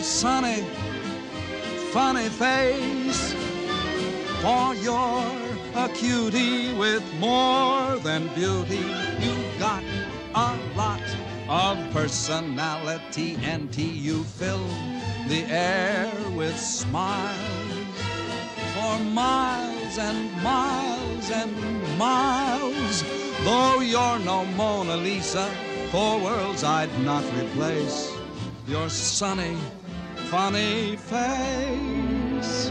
sunny, funny face. For you're a cutie with more than beauty. You've got a lot of personality, and you fill the air with smiles. For miles and miles and miles, though you're no Mona Lisa, for worlds I'd not replace your sunny, funny face.